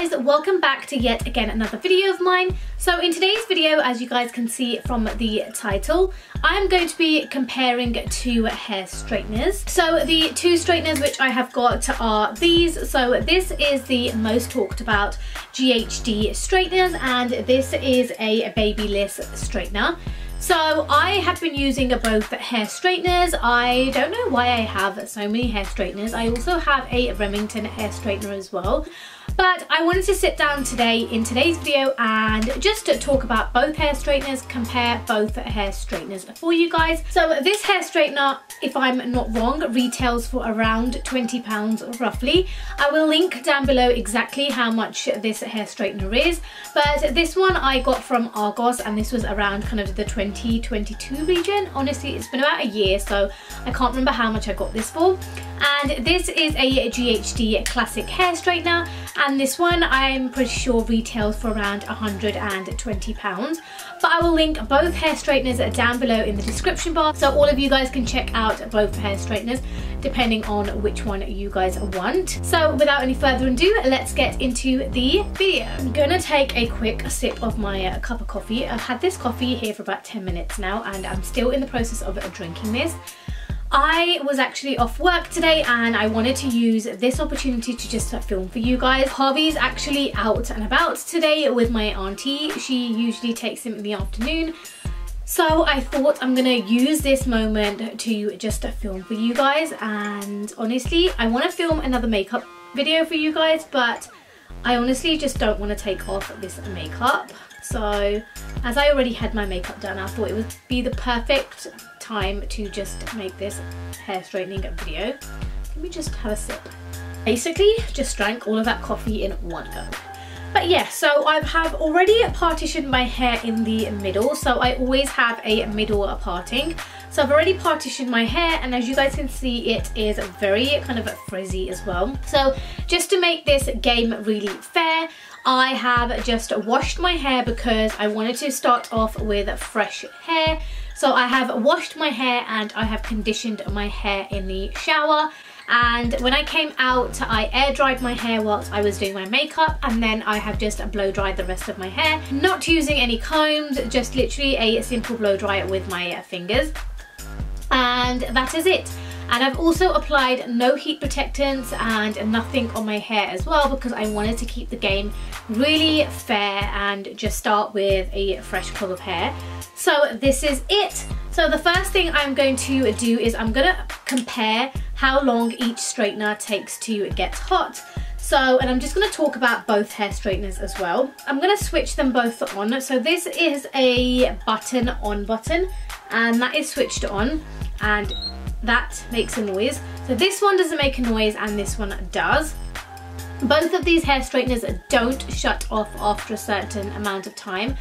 guys, welcome back to yet again another video of mine. So in today's video, as you guys can see from the title, I'm going to be comparing two hair straighteners. So the two straighteners which I have got are these. So this is the most talked about GHD straighteners and this is a Babyliss straightener. So I have been using both hair straighteners. I don't know why I have so many hair straighteners. I also have a Remington hair straightener as well. But I wanted to sit down today in today's video and just to talk about both hair straighteners, compare both hair straighteners for you guys. So this hair straightener, if I'm not wrong, retails for around £20 roughly. I will link down below exactly how much this hair straightener is. But this one I got from Argos and this was around kind of the 2022 region. Honestly, it's been about a year, so I can't remember how much I got this for. And this is a GHD classic hair straightener and this one I'm pretty sure retails for around £120 but I will link both hair straighteners down below in the description bar so all of you guys can check out both hair straighteners depending on which one you guys want. So without any further ado, let's get into the video. I'm gonna take a quick sip of my uh, cup of coffee. I've had this coffee here for about 10 minutes now and I'm still in the process of drinking this. I was actually off work today and I wanted to use this opportunity to just film for you guys. Harvey's actually out and about today with my auntie. She usually takes him in the afternoon. So I thought I'm gonna use this moment to just film for you guys and honestly I want to film another makeup video for you guys but I honestly just don't want to take off this makeup so as I already had my makeup done I thought it would be the perfect time to just make this hair straightening video. Let me just have a sip. Basically, just drank all of that coffee in one go. But yeah, so I have already partitioned my hair in the middle. So I always have a middle parting. So I've already partitioned my hair and as you guys can see, it is very kind of frizzy as well. So just to make this game really fair, I have just washed my hair because I wanted to start off with fresh hair. So I have washed my hair and I have conditioned my hair in the shower. And when I came out I air dried my hair whilst I was doing my makeup and then I have just blow dried the rest of my hair. Not using any combs just literally a simple blow dry with my fingers and that is it and I've also applied no heat protectants and nothing on my hair as well because I wanted to keep the game really fair and just start with a fresh pull of hair. So this is it. So the first thing I'm going to do is I'm gonna compare how long each straightener takes to get hot. So, and I'm just gonna talk about both hair straighteners as well. I'm gonna switch them both on. So this is a button on button and that is switched on and that makes a noise. So this one doesn't make a noise and this one does. Both of these hair straighteners don't shut off after a certain amount of time.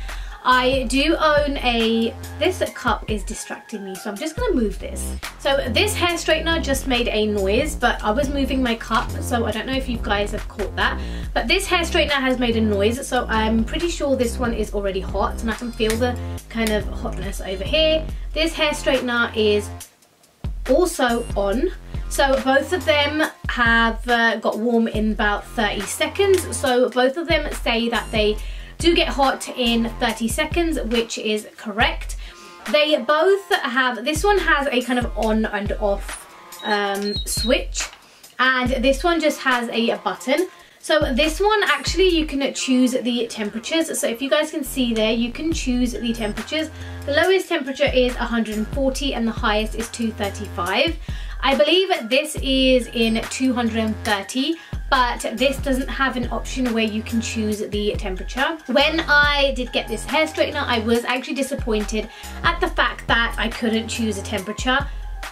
I do own a, this cup is distracting me, so I'm just gonna move this. So this hair straightener just made a noise, but I was moving my cup, so I don't know if you guys have caught that. But this hair straightener has made a noise, so I'm pretty sure this one is already hot, and I can feel the kind of hotness over here. This hair straightener is also on. So both of them have uh, got warm in about 30 seconds. So both of them say that they do get hot in 30 seconds, which is correct. They both have, this one has a kind of on and off um, switch and this one just has a button. So this one actually you can choose the temperatures. So if you guys can see there, you can choose the temperatures. The lowest temperature is 140 and the highest is 235. I believe this is in 230 but this doesn't have an option where you can choose the temperature. When I did get this hair straightener, I was actually disappointed at the fact that I couldn't choose a temperature.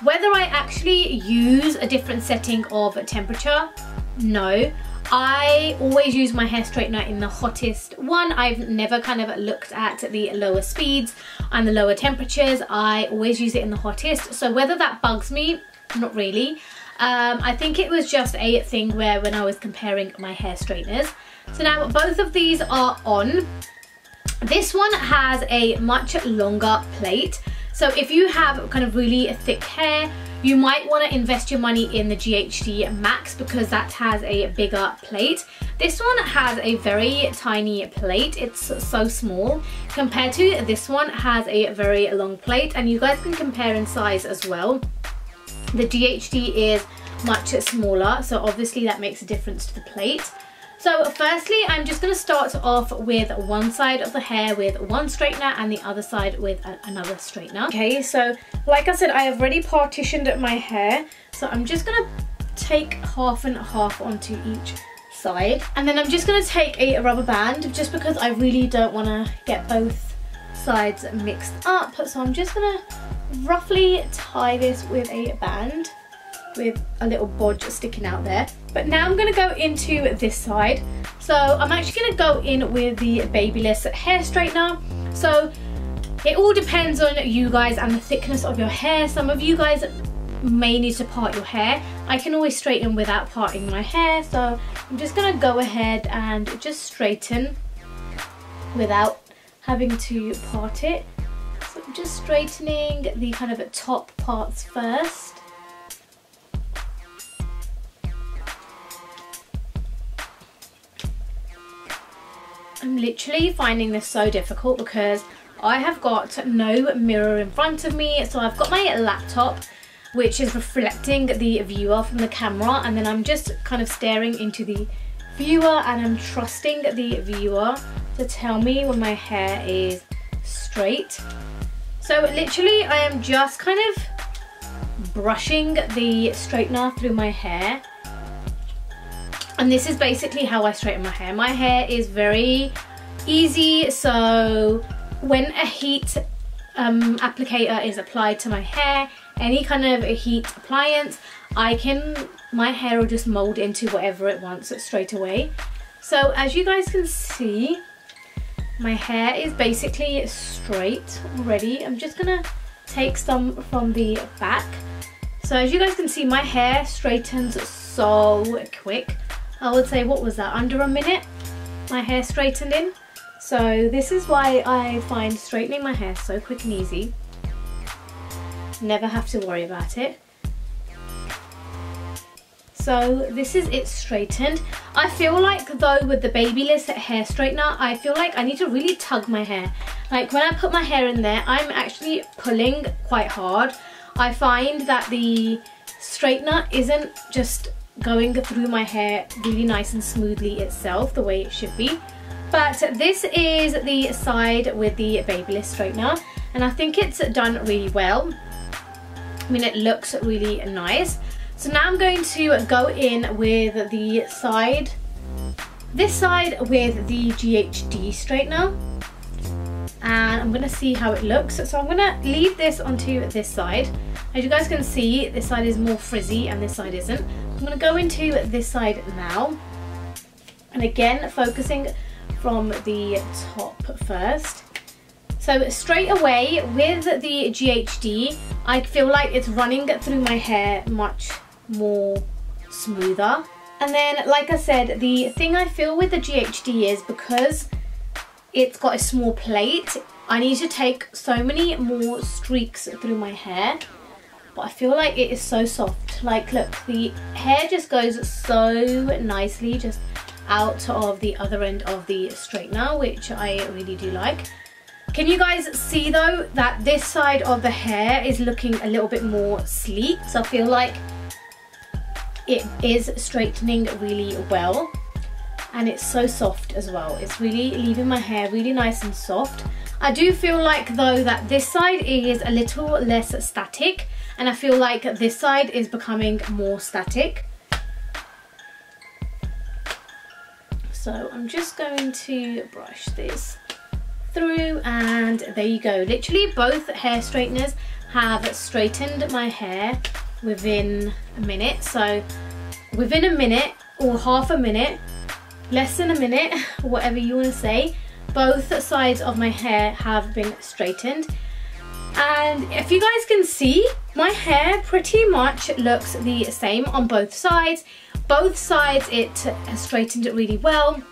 Whether I actually use a different setting of temperature, no. I always use my hair straightener in the hottest one. I've never kind of looked at the lower speeds and the lower temperatures. I always use it in the hottest. So whether that bugs me, not really. Um, I think it was just a thing where when I was comparing my hair straighteners. So now both of these are on. This one has a much longer plate. So if you have kind of really thick hair, you might want to invest your money in the GHD Max because that has a bigger plate. This one has a very tiny plate. It's so small compared to this one has a very long plate and you guys can compare in size as well. The GHD is much smaller so obviously that makes a difference to the plate. So firstly, I'm just going to start off with one side of the hair with one straightener and the other side with another straightener. Okay, so like I said, I have already partitioned my hair. So I'm just going to take half and half onto each side. And then I'm just going to take a rubber band just because I really don't want to get both sides mixed up. So I'm just going to roughly tie this with a band with a little bodge sticking out there. But now I'm going to go into this side. So I'm actually going to go in with the Babyliss hair straightener. So it all depends on you guys and the thickness of your hair. Some of you guys may need to part your hair. I can always straighten without parting my hair. So I'm just going to go ahead and just straighten without having to part it. Just straightening the kind of top parts first. I'm literally finding this so difficult because I have got no mirror in front of me. So I've got my laptop which is reflecting the viewer from the camera and then I'm just kind of staring into the viewer and I'm trusting the viewer to tell me when my hair is straight. So literally I am just kind of brushing the straightener through my hair and this is basically how I straighten my hair. My hair is very easy so when a heat um, applicator is applied to my hair, any kind of a heat appliance, I can, my hair will just mold into whatever it wants straight away. So as you guys can see, my hair is basically straight already. I'm just gonna take some from the back. So as you guys can see, my hair straightens so quick. I would say, what was that, under a minute? My hair straightened in. So this is why I find straightening my hair so quick and easy. Never have to worry about it. So this is it straightened. I feel like though with the Babyliss hair straightener, I feel like I need to really tug my hair. Like when I put my hair in there, I'm actually pulling quite hard. I find that the straightener isn't just going through my hair really nice and smoothly itself the way it should be but this is the side with the Babyliss straightener and I think it's done really well I mean it looks really nice so now I'm going to go in with the side this side with the GHD straightener and I'm gonna see how it looks so I'm gonna leave this onto this side as you guys can see this side is more frizzy and this side isn't I'm going to go into this side now. And again, focusing from the top first. So straight away with the GHD, I feel like it's running through my hair much more smoother. And then, like I said, the thing I feel with the GHD is because it's got a small plate, I need to take so many more streaks through my hair but I feel like it is so soft. Like look, the hair just goes so nicely just out of the other end of the straightener, which I really do like. Can you guys see though that this side of the hair is looking a little bit more sleek? So I feel like it is straightening really well and it's so soft as well. It's really leaving my hair really nice and soft. I do feel like though that this side is a little less static and I feel like this side is becoming more static. So I'm just going to brush this through and there you go. Literally both hair straighteners have straightened my hair within a minute. So within a minute or half a minute, less than a minute, whatever you want to say, both sides of my hair have been straightened. And if you guys can see my hair pretty much looks the same on both sides. Both sides it has straightened it really well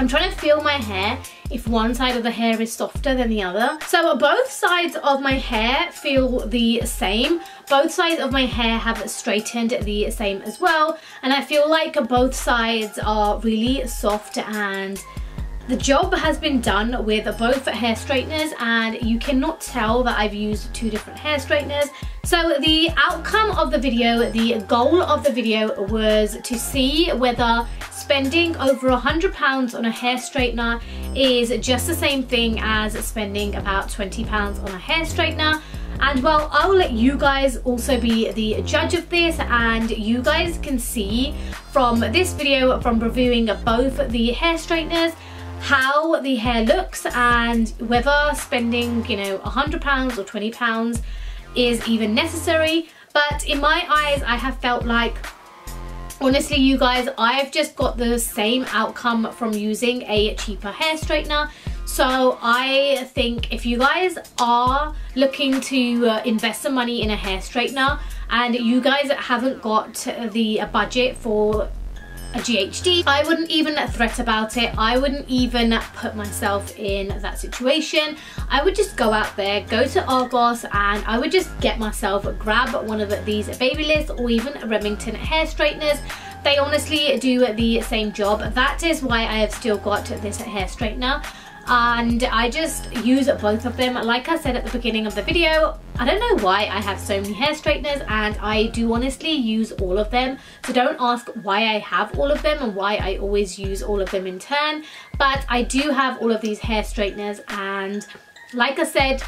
I'm trying to feel my hair if one side of the hair is softer than the other. So both sides of my hair feel the same. Both sides of my hair have straightened the same as well. And I feel like both sides are really soft and the job has been done with both hair straighteners and you cannot tell that I've used two different hair straighteners. So the outcome of the video, the goal of the video was to see whether spending over a hundred pounds on a hair straightener is just the same thing as spending about 20 pounds on a hair straightener and well I'll let you guys also be the judge of this and you guys can see from this video from reviewing both the hair straighteners how the hair looks and whether spending you know a hundred pounds or 20 pounds is even necessary but in my eyes I have felt like Honestly, you guys, I've just got the same outcome from using a cheaper hair straightener. So I think if you guys are looking to uh, invest some money in a hair straightener and you guys haven't got the budget for a GHD. I wouldn't even threat about it. I wouldn't even put myself in that situation. I would just go out there, go to Argos and I would just get myself, grab one of these baby Babyliss or even Remington hair straighteners they honestly do the same job. That is why I have still got this hair straightener and I just use both of them. Like I said at the beginning of the video, I don't know why I have so many hair straighteners and I do honestly use all of them. So don't ask why I have all of them and why I always use all of them in turn. But I do have all of these hair straighteners and like I said,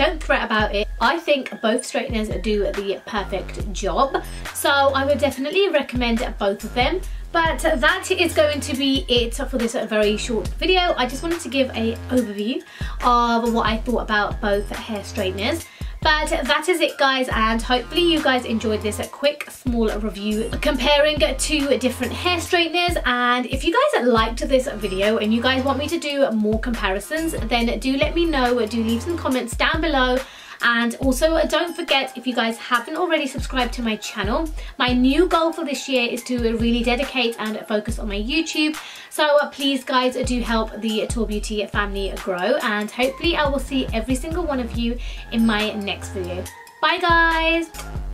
don't fret about it. I think both straighteners do the perfect job. So I would definitely recommend both of them. But that is going to be it for this very short video. I just wanted to give a overview of what I thought about both hair straighteners. But that is it guys and hopefully you guys enjoyed this quick small review comparing two different hair straighteners. And if you guys liked this video and you guys want me to do more comparisons then do let me know, do leave some comments down below and also don't forget, if you guys haven't already subscribed to my channel, my new goal for this year is to really dedicate and focus on my YouTube. So uh, please guys do help the Taur Beauty family grow and hopefully I will see every single one of you in my next video. Bye guys!